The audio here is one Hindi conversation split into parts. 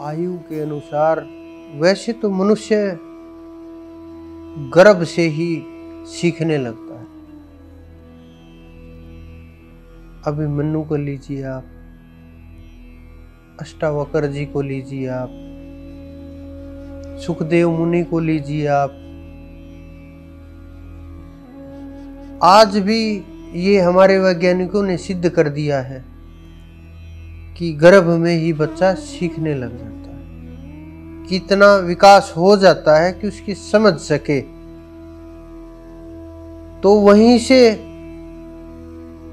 आयु के अनुसार वैसे तो मनुष्य गर्भ से ही सीखने लगता है। अभी मनु को लीजिए आप, अष्टावकर जी को लीजिए आप, सुखदेव मुनि को लीजिए आप। आज भी ये हमारे वैज्ञानिकों ने सिद्ध कर दिया है कि गर्भ में ही बच्चा सीखने लग जाता है। कितना विकास हो जाता है कि उसकी समझ सके। तो वहीं से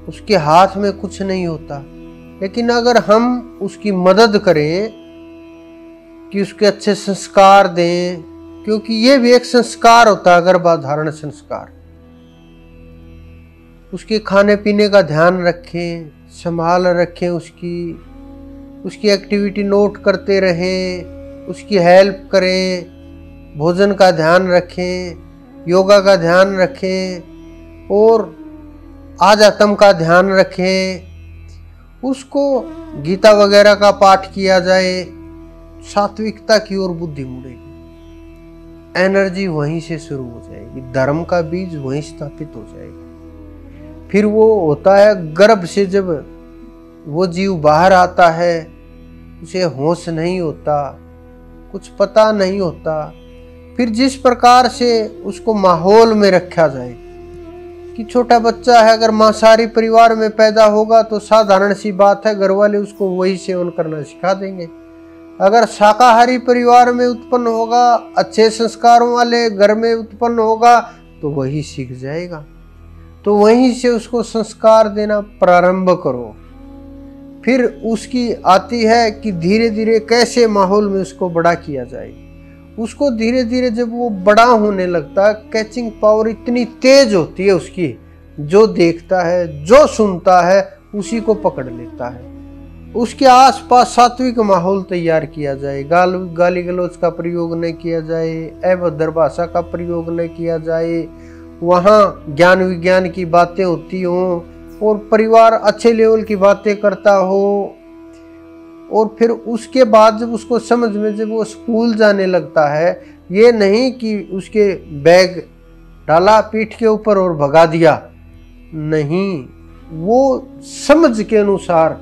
उसके हाथ में कुछ नहीं होता। लेकिन अगर हम उसकी मदद करें, कि उसके अच्छे संस्कार दें, क्योंकि ये भी एक संस्कार होता है, गर्भाधारण संस्कार। उसके खाने पीने का ध्यान रखें, संभाल रखें उसकी उसकी एक्टिविटी नोट करते रहें, उसकी हेल्प करें, भोजन का ध्यान रखें, योगा का ध्यान रखें, और आज आत्म का ध्यान रखें। उसको गीता वगैरह का पाठ किया जाए, सात्विकता की ओर बुद्धि मुड़ेगी एनर्जी वहीं से शुरू हो जाएगी, धर्म का बीज वहीं स्थापित हो जाएगा। फिर वो होता है गर्भ से जब वो जीव बाहर आता है, उसे होश नहीं होता, कुछ पता नहीं होता। फिर जिस प्रकार से उसको माहौल में रखा जाए कि छोटा बच्चा है, अगर मांसाहारी परिवार में पैदा होगा तो साधारण सी बात है, घर वाले उसको वही सेवन करना सिखा देंगे। अगर शाकाहारी परिवार में उत्पन्न होगा, अच्छे संस्कारों वाले घर में उत्पन्न होगा तो वही सीख जाएगा। तो वहीं से उसको संस्कार देना प्रारंभ करो। फिर उसकी आती है कि धीरे धीरे कैसे माहौल में उसको बड़ा किया जाए। उसको धीरे धीरे जब वो बड़ा होने लगता है कैचिंग पावर इतनी तेज होती है उसकी, जो देखता है, जो सुनता है, उसी को पकड़ लेता है। उसके आसपास सात्विक माहौल तैयार किया जाए, गाल गाली गलोच का प्रयोग नहीं किया जाए अभद्र भाषा का प्रयोग नहीं किया जाए। वहाँ ज्ञान विज्ञान की बातें होती हों और परिवार अच्छे लेवल की बातें करता हो, और फिर उसके बाद जब उसको समझ में जब वो स्कूल जाने लगता है, ये नहीं कि उसके बैग डाला, पीठ के ऊपर और भगा दिया। नहीं, वो समझ के अनुसार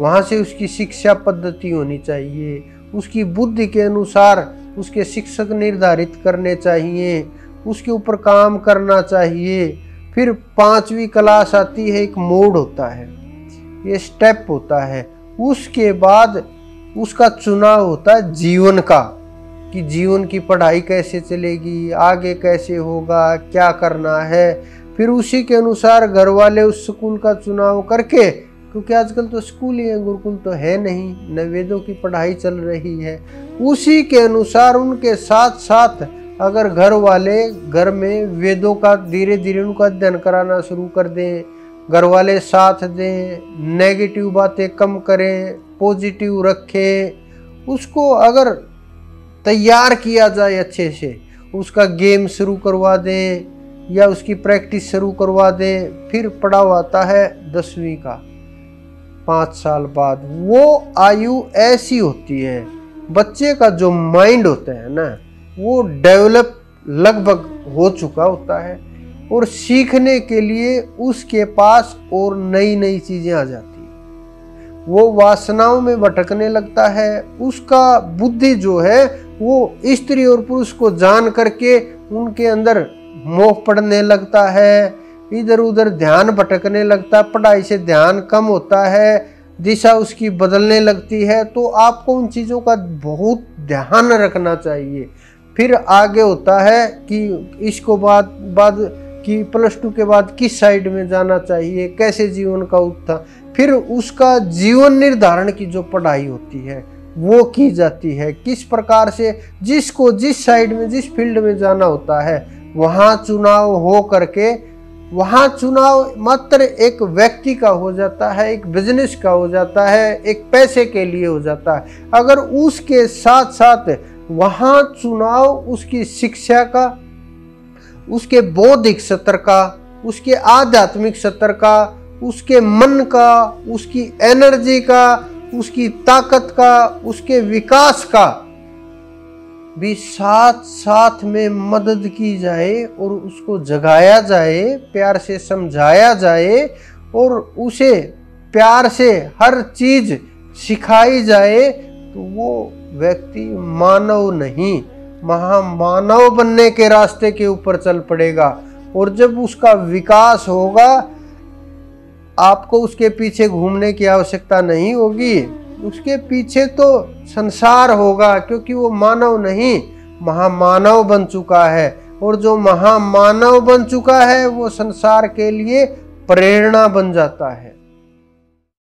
वहाँ से उसकी शिक्षा पद्धति होनी चाहिए, उसकी बुद्धि के अनुसार उसके शिक्षक निर्धारित करने चाहिए, उसके ऊपर काम करना चाहिए। फिर पांचवी क्लास आती है, एक मोड होता है, ये स्टेप होता है। उसके बाद उसका चुनाव होता है जीवन का, कि जीवन की पढ़ाई कैसे चलेगी, आगे कैसे होगा, क्या करना है। फिर उसी के अनुसार घर वाले उस स्कूल का चुनाव करके, क्योंकि आजकल तो स्कूल ही है, गुरुकुल तो है नहीं, न वेदों की पढ़ाई चल रही है, उसी के अनुसार उनके साथ साथ अगर घर वाले घर में वेदों का धीरे धीरे उनका अध्ययन कराना शुरू कर दें, घर वाले साथ दें नेगेटिव बातें कम करें पॉजिटिव रखें, उसको अगर तैयार किया जाए अच्छे से, उसका गेम शुरू करवा दें या उसकी प्रैक्टिस शुरू करवा दें, फिर पढ़ाव आता है दसवीं का। पाँच साल बाद वो आयु ऐसी होती है, बच्चे का जो माइंड होता है ना वो डेवलप लगभग हो चुका होता है और सीखने के लिए उसके पास और नई नई चीज़ें आ जाती वो वासनाओं में भटकने लगता है, उसका बुद्धि जो है, वो स्त्री और पुरुष को जान करके उनके अंदर मोह पड़ने लगता है इधर उधर ध्यान भटकने लगता है पढ़ाई से ध्यान कम होता है, दिशा उसकी बदलने लगती है तो आपको उन चीज़ों का बहुत ध्यान रखना चाहिए। फिर आगे होता है कि इसको बाद बाद कि प्लस टू के बाद किस साइड में जाना चाहिए, कैसे जीवन का उत्थान फिर उसका जीवन निर्धारण की जो पढ़ाई होती है, वो की जाती है। किस प्रकार से जिसको जिस साइड में, जिस फ़ील्ड में जाना होता है, वहाँ चुनाव हो करके, वहाँ चुनाव मात्र एक व्यक्ति का हो जाता है, एक बिज़नेस का हो जाता है, एक पैसे के लिए हो जाता है। अगर उसके साथ साथ वहाँ चुनाव उसकी शिक्षा का, उसके बौद्धिक सत्र का, उसके आध्यात्मिक सत्र का, उसके मन का, उसकी एनर्जी का, उसकी ताकत का, उसके विकास का भी साथ साथ में मदद की जाए और उसको जगाया जाए, प्यार से समझाया जाए और उसे प्यार से हर चीज़ सिखाई जाए तो वो व्यक्ति मानव नहीं, महामानव बनने के रास्ते के ऊपर चल पड़ेगा। और जब उसका विकास होगा, आपको उसके पीछे घूमने की आवश्यकता नहीं होगी। उसके पीछे तो संसार होगा, क्योंकि वो मानव नहीं, महामानव बन चुका है। और जो महामानव बन चुका है, वो संसार के लिए प्रेरणा बन जाता है।